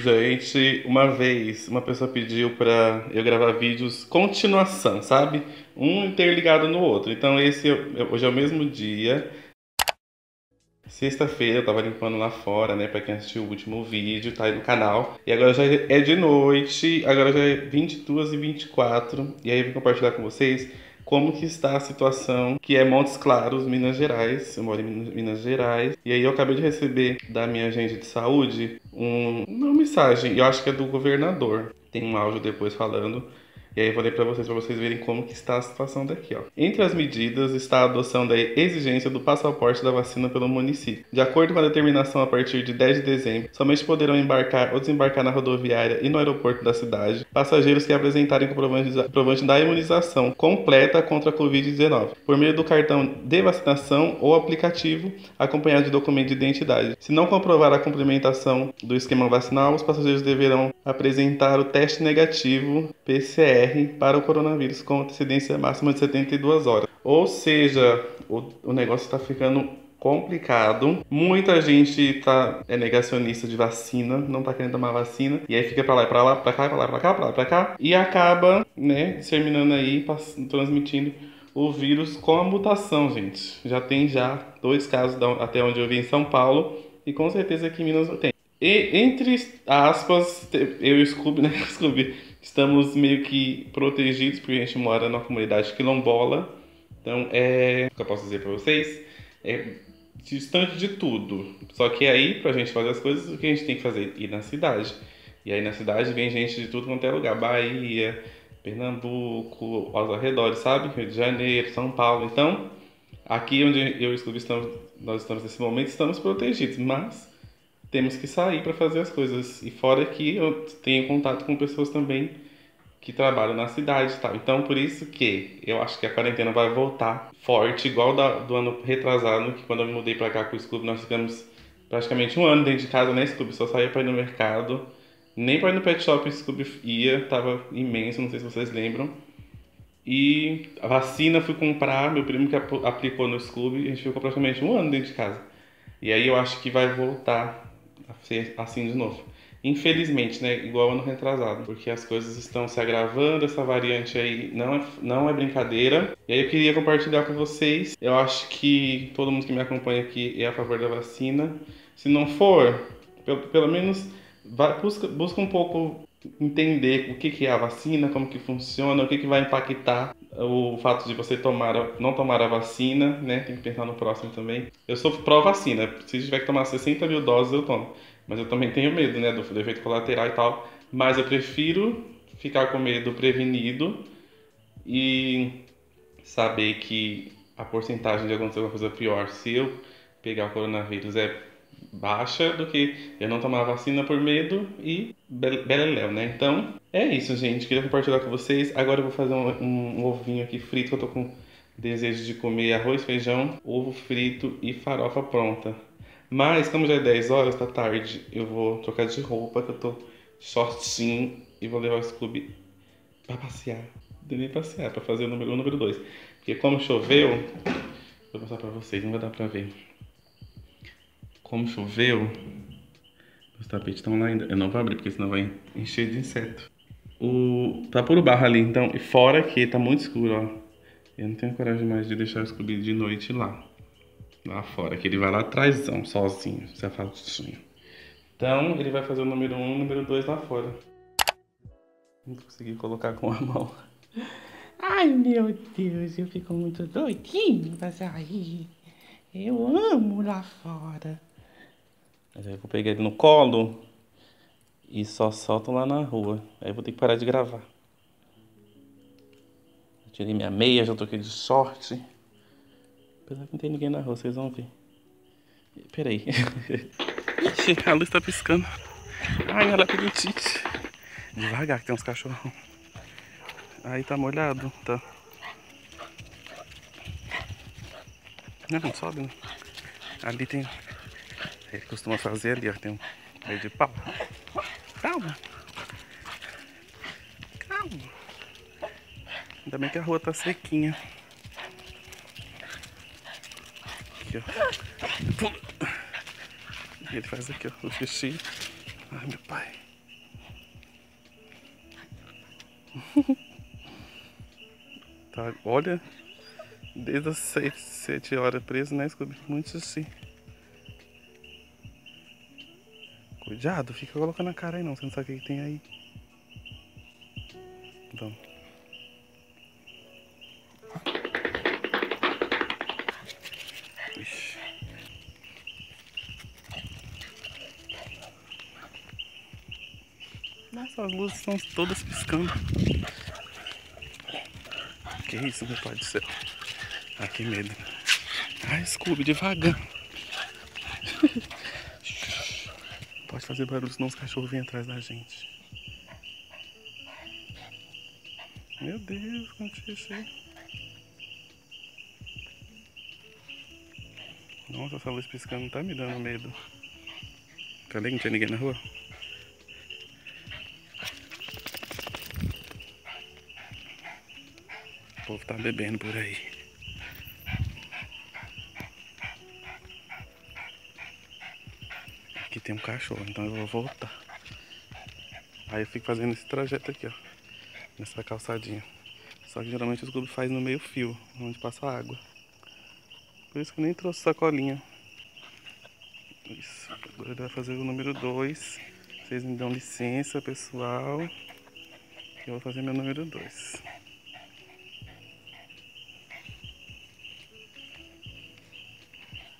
Gente, uma vez uma pessoa pediu pra eu gravar vídeos continuação, sabe? Um interligado no outro. Então esse hoje é o mesmo dia. Sexta-feira eu tava limpando lá fora, né? Pra quem assistiu o último vídeo, tá aí no canal. E agora já é de noite, agora já é 22 e 24 E aí eu vim compartilhar com vocês como que está a situação, que é Montes Claros, Minas Gerais. Eu moro em Minas Gerais. E aí eu acabei de receber da minha agente de saúde um, uma mensagem, eu acho que é do governador. Tem um áudio depois falando e aí eu vou ler para vocês, para vocês verem como que está a situação daqui. Ó. Entre as medidas está a adoção da exigência do passaporte da vacina pelo município. De acordo com a determinação a partir de 10 de dezembro, somente poderão embarcar ou desembarcar na rodoviária e no aeroporto da cidade passageiros que apresentarem comprovante da imunização completa contra a Covid-19, por meio do cartão de vacinação ou aplicativo, acompanhado de documento de identidade. Se não comprovar a complementação do esquema vacinal, os passageiros deverão apresentar o teste negativo PCR para o coronavírus com antecedência máxima de 72 horas. Ou seja, o, o negócio está ficando complicado. Muita gente tá é negacionista de vacina, não tá querendo tomar vacina e aí fica para lá e para lá, para cá, para lá, para cá, para lá, para cá e acaba, né, disseminando aí, transmitindo o vírus com a mutação, gente. Já tem já dois casos até onde eu vi em São Paulo e com certeza aqui em Minas tem. E entre aspas, eu e o Scooby, né, Scooby, estamos meio que protegidos, porque a gente mora numa comunidade quilombola. Então, é. O que eu posso dizer para vocês? É distante de tudo. Só que aí, pra gente fazer as coisas, o que a gente tem que fazer? Ir na cidade. E aí na cidade vem gente de tudo quanto é lugar. Bahia, Pernambuco, aos arredores, sabe? Rio de Janeiro, São Paulo. Então, aqui onde eu e o Scooby estamos, nós estamos nesse momento, estamos protegidos. Mas temos que sair para fazer as coisas. E fora que eu tenho contato com pessoas também que trabalham na cidade, tá? Então por isso que eu acho que a quarentena vai voltar forte, igual da, do ano retrasado, que quando eu me mudei para cá com o Scooby, nós ficamos praticamente um ano dentro de casa, né, Scooby? Só saía para ir no mercado, nem para ir no pet shop o Scooby ia, tava imenso, não sei se vocês lembram. E a vacina fui comprar, meu primo que aplicou no Scooby, a gente ficou praticamente um ano dentro de casa. E aí eu acho que vai voltar ser assim de novo. Infelizmente, né? Igual ano retrasado, porque as coisas estão se agravando, essa variante aí não é, não é brincadeira. E aí eu queria compartilhar com vocês. Eu acho que todo mundo que me acompanha aqui é a favor da vacina. Se não for, pelo, pelo menos vai, busca, busca um pouco entender o que, que é a vacina, como que funciona, o que, que vai impactar o fato de você tomar, não tomar a vacina, né? Tem que pensar no próximo também. Eu sou pró-vacina. Se tiver que tomar 60 mil doses, eu tomo. Mas eu também tenho medo, né? Do, efeito colateral e tal. Mas eu prefiro ficar com medo prevenido e saber que a porcentagem de acontecer alguma coisa pior se eu pegar o coronavírus é baixa do que eu não tomar vacina por medo e beleléu, né? Então, é isso, gente. Queria compartilhar com vocês. Agora eu vou fazer um, um, um ovinho aqui frito, que eu tô com desejo de comer arroz, feijão, ovo frito e farofa pronta. Mas, como já é 10 horas da tarde, eu vou trocar de roupa, que eu tô shortinho e vou levar o Scooby pra passear. Deve passear, pra fazer o número 1 número 2. Porque como choveu, vou mostrar pra vocês, não vai dar pra ver. Como choveu, os tapetes estão lá ainda. Eu não vou abrir, porque senão vai encher de inseto. O... Tá por barro ali, então. E fora que tá muito escuro, ó. Eu não tenho coragem mais de deixar o Scooby de noite lá. Lá fora, que ele vai lá atrás, sozinho, safadinho. Então, ele vai fazer o número 1 um, o número 2 lá fora. Não consegui colocar com a mão. Ai, meu Deus, eu fico muito doidinho pra sair. Eu amo lá fora. Eu pegar ele no colo e só solto lá na rua. Aí eu vou ter que parar de gravar. Eu tirei minha meia, já tô aqui de short. Apesar que não tem ninguém na rua, vocês vão ver. Peraí. Ixi, a luz tá piscando. Ai, ela é apetite. Devagar que tem uns cachorros. Aí tá molhado, tá. Não, não sobe, né? Ali tem ele costuma fazer ali, ó. Tem um meio de pau. Calma. Calma. Ainda bem que a rua tá sequinha. Aqui, ó. Ele faz aqui, ó, o xixi. Ai, meu pai. tá, olha, desde as 7, 7 horas preso, né, Scooby? Muito assim. Cuidado, fica colocando a cara aí não, você não sabe o que, tem aí. Então. Ixi. Nossa, as luzes estão todas piscando. Que isso, meu pai do céu. Ah, que medo. Ai, Scooby, devagar. Pode fazer barulho, senão os cachorros vêm atrás da gente. Meu Deus, aconteceu aí. Nossa, essa luz piscando tá me dando medo. Cadê que não tinha ninguém na rua? O povo tá bebendo por aí. Aqui tem um cachorro, então eu vou voltar. Aí eu fico fazendo esse trajeto aqui, ó. Nessa calçadinha. Só que geralmente os clubes faz no meio fio, onde passa água. Por isso que eu nem trouxe sacolinha. Isso. Agora ele vai fazer o número 2. Vocês me dão licença, pessoal. Eu vou fazer meu número 2.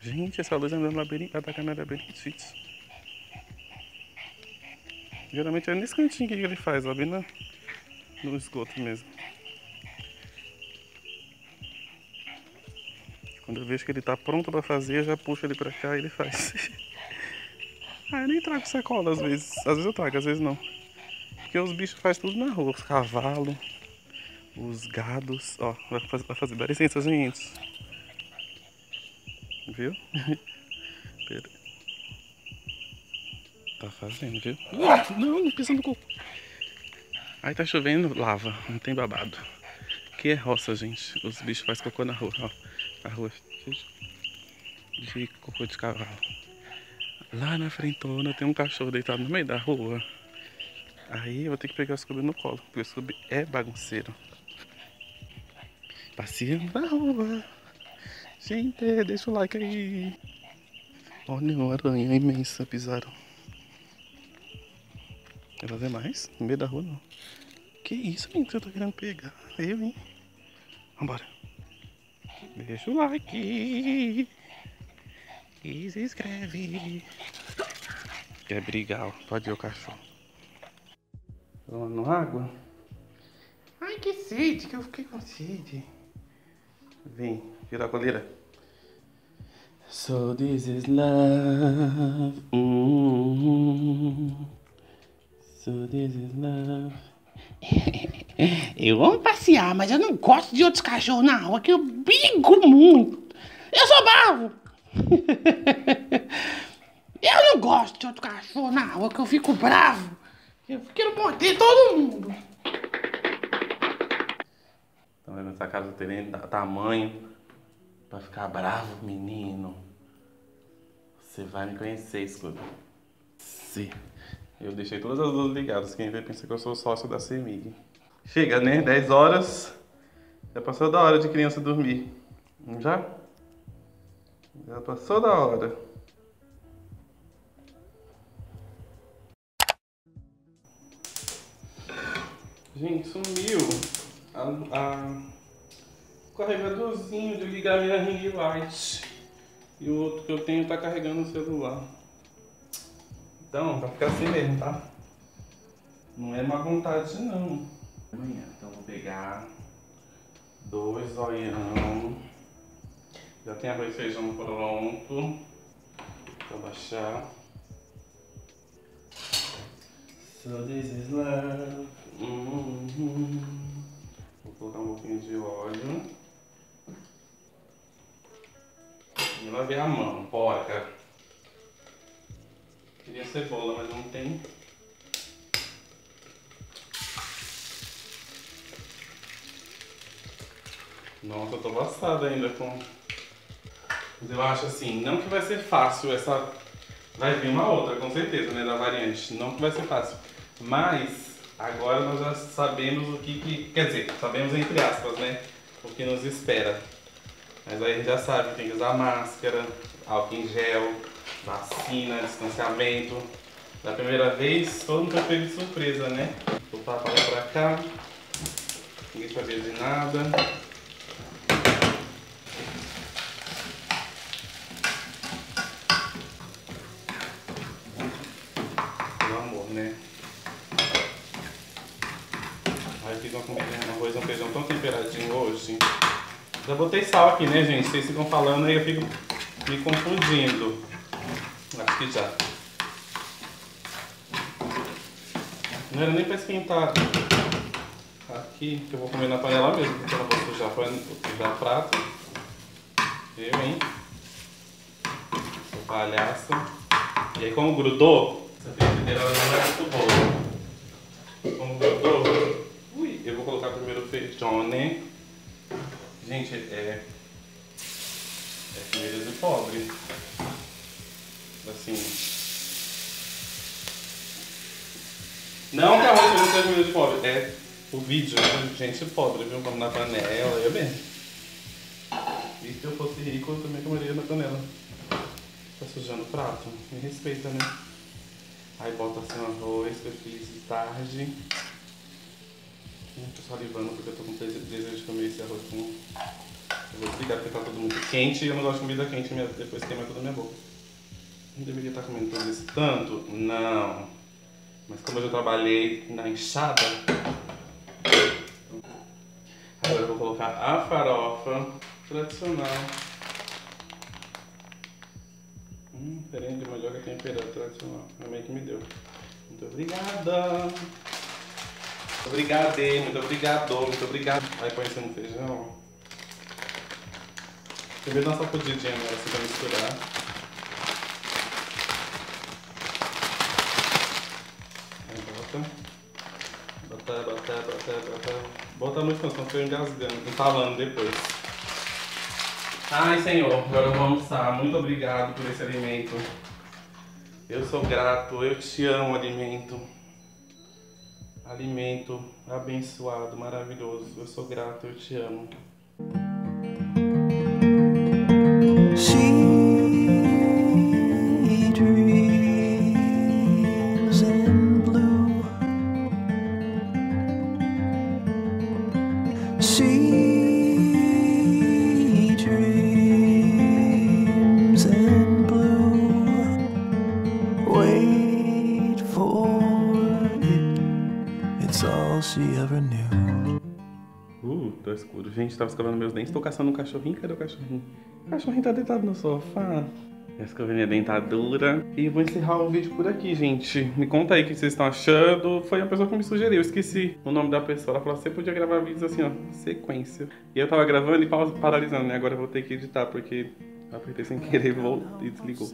Gente, essa luz andando labirinto, atacar na labirintite. Geralmente é nesse cantinho que ele faz, ó, bem no, no esgoto mesmo. Quando eu vejo que ele tá pronto pra fazer, eu já puxo ele pra cá e ele faz. ah, eu nem trago sacola às vezes. Às vezes eu trago, às vezes não. Porque os bichos fazem tudo na rua. Os cavalos, os gados. Ó, vai fazer, vai fazer. Dá licença, gente. Viu? Pera. Tá fazendo, viu? Não, não pisa no coco. Aí tá chovendo, lava, não tem babado. Aqui é roça, gente. Os bichos fazem cocô na rua, ó. A rua de cocô de cavalo. Lá na frentona tem um cachorro deitado no meio da rua. Aí eu vou ter que pegar o Scooby no colo, porque o Scooby é bagunceiro. Passeando na rua. Gente, deixa o like aí. Olha uma aranha imensa pisaram. Fazer mais? No meio da rua não. Que isso, menino, que você tá querendo pegar? Eu, hein? Vambora. Deixa o like. E se inscreve. Quer brigar, ó. Pode ir o cachorro. Tomando água? Ai, que sede, que eu fiquei com sede. Vem, vira a coleira. So this is love. Mm -hmm. So this is love. Eu amo passear, mas eu não gosto de outros cachorros na rua, que eu brigo muito. Eu sou bravo. Eu não gosto de outro cachorro na rua, que eu fico bravo. Eu quero morder todo mundo. Tá vendo essa casa tem tamanho pra ficar bravo, menino? Você vai me conhecer, escuta. Sim. Eu deixei todas as luzes ligadas. Quem vê pensa que eu sou sócio da CEMIG. Chega, né? 10 horas. Já passou da hora de criança dormir. Já? Já passou da hora. Gente, sumiu a, a, carregadorzinho de ligar minha ring light. E o outro que eu tenho tá carregando o celular. Então, vai ficar assim mesmo, tá? Não é má vontade, não. Amanhã, então vou pegar dois olhão. Já tem arroz e feijão pronto. Pra baixar. So this is love. Vou colocar um pouquinho de óleo. E lavei a mão, porca. Queria cebola, mas não tem. Nossa, eu tô passada ainda com... Mas eu acho assim, não que vai ser fácil essa Vai vir uma outra, com certeza, né, da variante. Não que vai ser fácil. Mas agora nós já sabemos o que, que quer dizer, sabemos entre aspas, né, o que nos espera. Mas aí a gente já sabe, tem que usar máscara, álcool em gel, vacina, distanciamento. Da primeira vez, todo mundo foi de surpresa, né? Vou para lá pra cá, ninguém sabia de nada. Meu amor, né? Aí fiz uma comida, um arroz, um feijão tão temperadinho hoje. Já botei sal aqui, né, gente? Vocês ficam falando aí, eu fico me confundindo. Já. Não era nem pra esquentar aqui, que eu vou comer na panela mesmo, porque eu não vou sujar, sujar prato. Eu, hein? Sou palhaça. E aí, como grudou, essa frigideira não é muito boa. Como grudou, ui, eu vou colocar primeiro o feijão, né? Gente, é. É comida de pobre. Assim. Não que arroz não seja comida de pobre, é o vídeo de gente pobre, viu? Como na panela, eu bem. E se eu fosse rico, eu também comeria na panela. Tá sujando o prato? Me respeita, né? Aí bota assim o arroz que eu fiz de tarde. Tô salivando porque eu tô com desejo de comer esse arroz com. Eu vou explicar porque tá tudo muito quente e eu não gosto de comida quente, depois queima toda a minha boca. Não deveria estar comendo tudo isso tanto? Não. Mas como eu já trabalhei na enxada, agora eu vou colocar a farofa tradicional. Hum, farinha de mandioca temperada tradicional. A mãe que me deu. Muito obrigada. Obrigado, muito obrigado, muito obrigado. Aí põe isso no feijão. Primeiro dá uma sacudidinha nela assim pra misturar. Bota, bota, bota, bota. Bota muito senão fica engasgando, entalando depois. Ai, Senhor, agora eu vou almoçar. Muito obrigado por esse alimento. Eu sou grato, eu te amo, alimento alimento abençoado, maravilhoso. Eu sou grato, eu te amo. Gente, tava escovando meus dentes. Tô caçando um cachorrinho. Cadê o cachorrinho? O cachorrinho tá deitado no sofá. Escovei minha dentadura. E vou encerrar o vídeo por aqui, gente. Me conta aí o que vocês estão achando. Foi a pessoa que me sugeriu. Eu esqueci o nome da pessoa. Ela falou: você podia gravar vídeos assim, ó, sequência. E eu tava gravando e paralisando, né? Agora eu vou ter que editar porque apertei sem querer e desligou.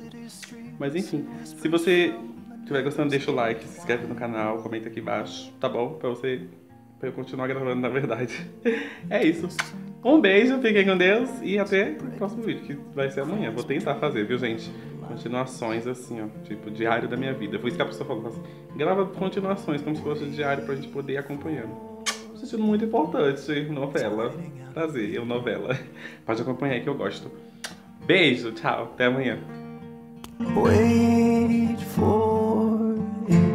Mas enfim, se você estiver gostando, deixa o like, se inscreve no canal, comenta aqui embaixo, tá bom? Pra você pra eu continuar gravando, na verdade. É isso. Um beijo, fiquem com Deus e até o próximo vídeo, que vai ser amanhã. Vou tentar fazer, viu, gente? Continuações assim, ó, tipo, diário da minha vida. Foi isso que a pessoa falou, assim, grava continuações, como se fosse diário pra gente poder ir acompanhando. Sentindo muito importante, novela. Prazer, eu novela. Pode acompanhar que eu gosto. Beijo, tchau, até amanhã. Wait for it.